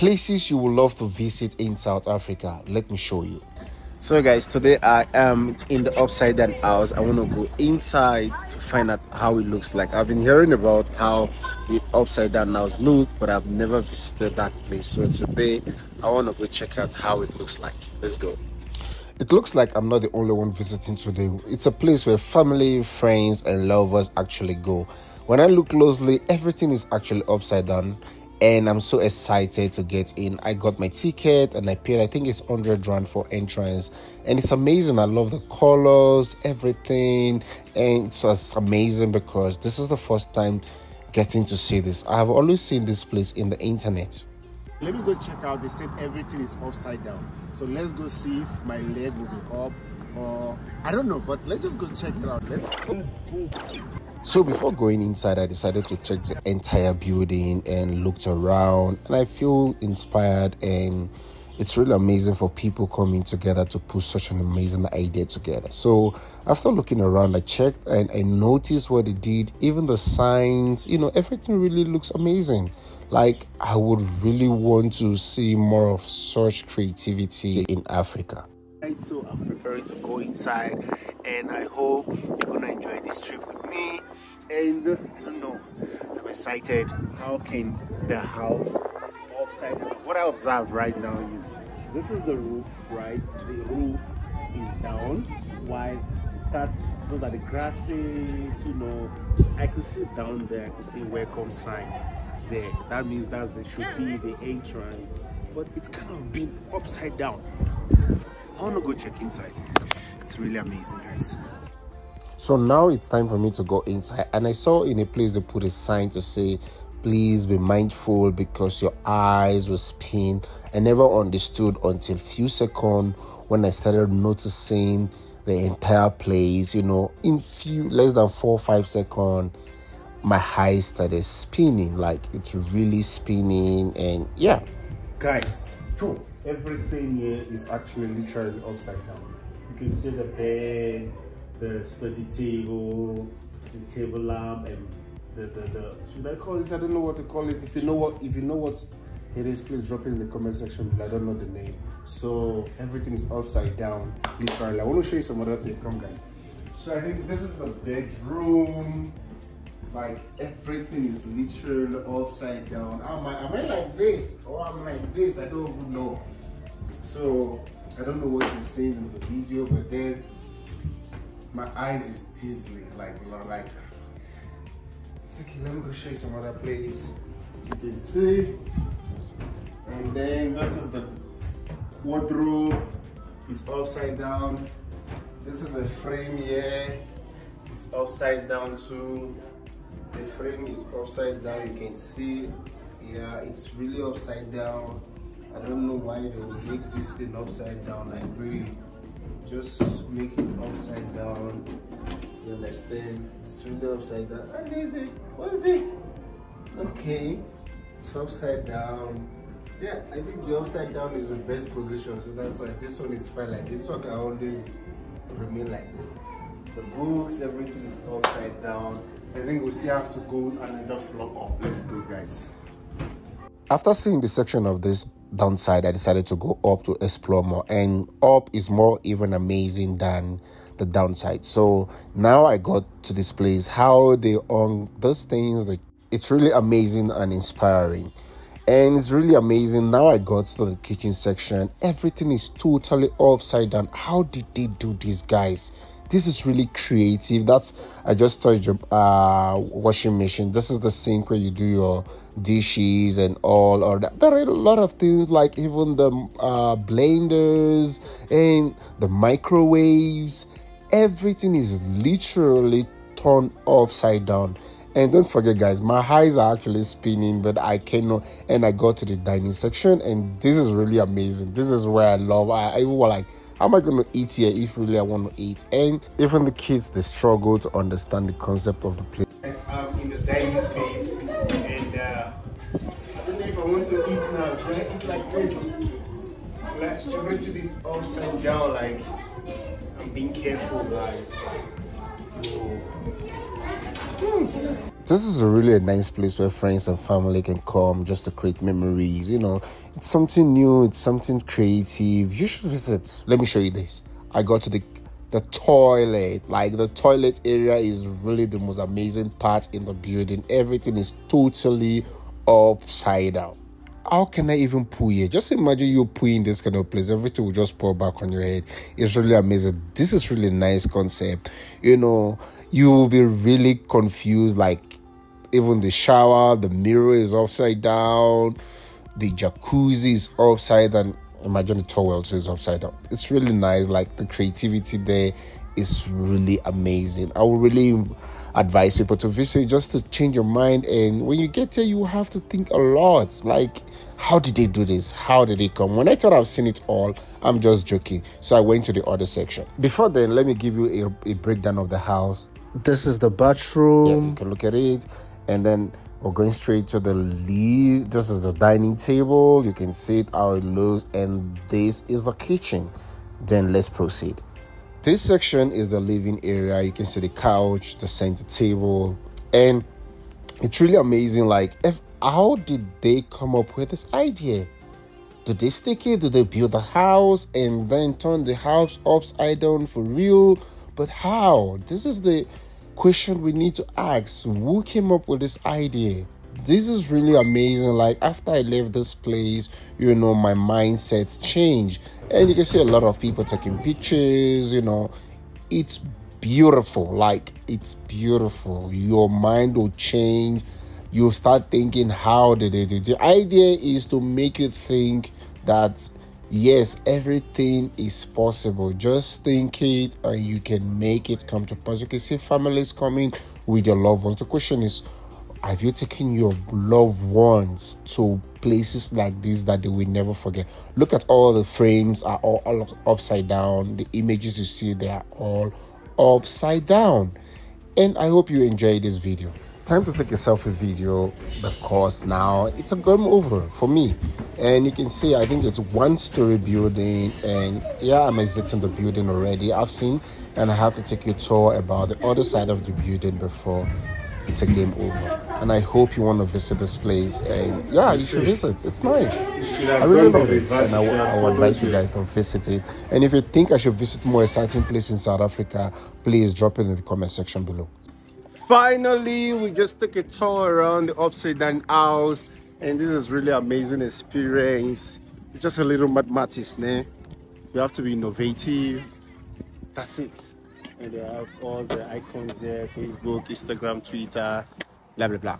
places you would love to visit in South Africa. Let me show you. So guys, today I am in the upside down house. I want to go inside to find out how it looks like. I've been hearing about how the upside down house look, but I've never visited that place. So today I want to go check out how it looks like. Let's go. It looks like I'm not the only one visiting today. It's a place where family, friends, and lovers actually go. When I look closely, everything is actually upside down and I'm so excited to get in. I got my ticket and I paid I think it's 100 rand for entrance and it's amazing. I love the colors, everything, and it's just amazing because this is the first time getting to see this. I have always seen this place in the internet. Let me go check out. They said everything is upside down. So let's go see if my leg will be up or I don't know, but let's just go check it out. Let's so before going inside, I decided to check the entire building and looked around and I feel inspired and it's really amazing for people coming together to put such an amazing idea together. So after looking around, I checked and I noticed what they did, even the signs, you know, everything really looks amazing. Like I would really want to see more of such creativity in Africa. So I'm preparing to go inside and I hope you're gonna enjoy this trip with me and no. I'm excited. How can the house upside what I observe right now is this is the roof right? The roof is down. While that those are the grasses you know. I could see down there I could see welcome sign there. That means that the should be the entrance. But it's kind of been upside down. I want to go check inside. It's really amazing guys so now it's time for me to go inside and i saw in a place they put a sign to say please be mindful because your eyes will spin. I never understood until few seconds when i started noticing the entire place you know. In few less than four five seconds my eyes started spinning like it's really spinning and yeah. Guys true. everything here is actually literally upside down. You can see the bed the study table the table lamp and the, the, the should i call this? I don't know what to call it. If you know what if you know what it is please drop it in the comment section But i don't know the name. So everything is upside down literally. I want to show you some other thing. Come guys. So i think this is the bedroom. Like everything is literally upside down. Am i am i like this? Or am i like this? I don't even know. So i don't know what you're seeing in the video but then my eyes is dizzy like like it's okay let me go show you some other place. You can see. And then this is the wardrobe. It's upside down. This is a frame here. It's upside down too. The frame is upside down you can see. Yeah it's really upside down. I don't know why they will make this thing upside down like really just make it upside down you understand? It's really upside down. And there's it what's the okay it's upside down. Yeah i think the upside down is the best position so that's why this one is fine like this. One can always remain like this. The books everything is upside down. I think we still have to go another floor up. Let's go guys. After seeing the section of this downside, I decided to go up to explore more. And up is more even amazing than the downside. So now I got to this place, how they own those things, like it's really amazing and inspiring. And it's really amazing. Now I got to the kitchen section. Everything is totally upside down. How did they do this, guys? this is really creative that's i just touched your uh washing machine this is the sink where you do your dishes and all or that. there are a lot of things like even the uh blenders and the microwaves everything is literally turned upside down and don't forget guys my eyes are actually spinning but i cannot and i got to the dining section and this is really amazing this is where i love i, I was like how am I going to eat here if really I want to eat? And even the kids, they struggle to understand the concept of the place. I'm in the dining space, and uh, I don't know if I want to eat now. Can I eat like this? Like everything is upside down. Like being careful, guys. this is a really a nice place where friends and family can come just to create memories. You know, it's something new, it's something creative. You should visit. Let me show you this. I got to the the toilet. Like the toilet area is really the most amazing part in the building. Everything is totally upside down. How can I even pull here? Just imagine you in this kind of place. Everything will just pour back on your head. It's really amazing. This is really nice concept. You know, you will be really confused like even the shower, the mirror is upside down, the jacuzzi is upside down. Imagine the towel too is upside down. It's really nice. Like the creativity there is really amazing. I would really advise people to visit just to change your mind. And when you get there, you have to think a lot. Like, how did they do this? How did they come? When I thought I've seen it all, I'm just joking. So I went to the other section. Before then, let me give you a, a breakdown of the house. This is the bathroom. Yeah, you can look at it and then we're going straight to the lead. This is the dining table. You can see it how it looks, and this is the kitchen. Then let's proceed. This section is the living area. You can see the couch, the center table, and it's really amazing. Like, if how did they come up with this idea? Did they stick it? Did they build a house and then turn the house upside down for real? But how? This is the question we need to ask who came up with this idea this is really amazing. Like after i left this place you know my mindset changed. And you can see a lot of people taking pictures you know. It's beautiful. Like it's beautiful. Your mind will change. You'll start thinking how did they do the idea is to make you think that yes, everything is possible. Just think it and you can make it come to pass. You can see families coming with your loved ones. The question is, have you taken your loved ones to places like this that they will never forget? Look at all the frames are all, all upside down. The images you see they are all upside down. And I hope you enjoy this video time to take a selfie video because now it's a game over for me and you can see i think it's one story building and yeah i'm exiting the building already i've seen and i have to take a tour about the other side of the building before it's a game over. And i hope you want to visit this place and yeah you should visit. It's nice. I love it and I, I would like you guys to visit it. And if you think i should visit more exciting places in south africa please drop it in the comment section below. Finally we just took a tour around the upside down house and this is really amazing experience. It's just a little mathematics né? you have to be innovative. That's it and they have all the icons there facebook instagram twitter blah blah blah